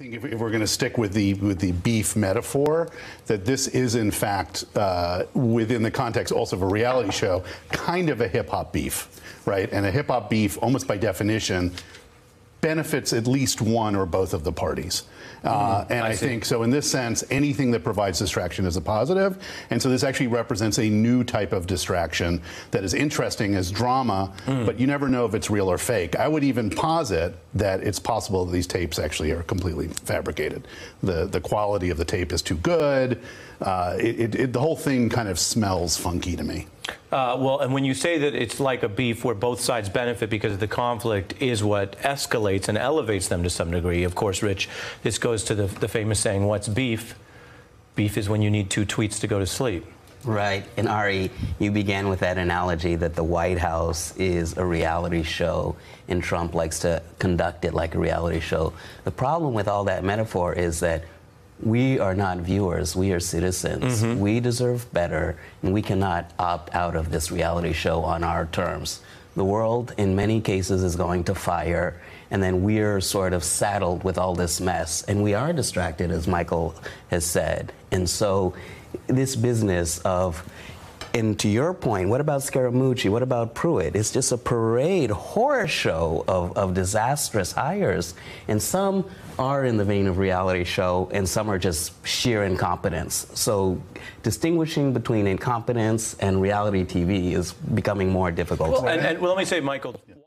think if, we're going to stick with the with the beef metaphor, that this is in fact uh, within the context also of a reality show, kind of a hip hop beef, right? And a hip hop beef, almost by definition, benefits at least one or both of the parties. Uh, and I, see. think so. In this sense, anything that provides distraction is a positive. And so this actually represents a new type of distraction that is interesting as drama, but you never know if it's real or fake. I would even posit that it's possible that these tapes actually are completely fabricated. The the quality of the tape is too good. Uh, it, it, it, the whole thing kind of smells funky to me. Uh, well, and when you say that it's like a beef where both sides benefit because the conflict is what escalates and elevates them to some degree, of course, Rich, this goes to the, the famous saying, What's beef? Beef is when you need two tweets to go to sleep. Right. And Ari, you began with that analogy that the White House is a reality show and Trump likes to conduct it like a reality show. The problem with all that metaphor is that we are not viewers, we are citizens. Mm-hmm. We deserve better, and we cannot opt out of this reality show on our terms. The world, in many cases, is going to fire, and then we're sort of saddled with all this mess. And we are distracted, as Michael has said. And so, this business of and to your point, what about Scaramucci? What about Pruitt? It's just a parade, horror show of, of disastrous hires. And some are in the vein of reality show, and some are just sheer incompetence. So distinguishing between incompetence and reality TV is becoming more difficult. Well, and, and well, let me say, Michael.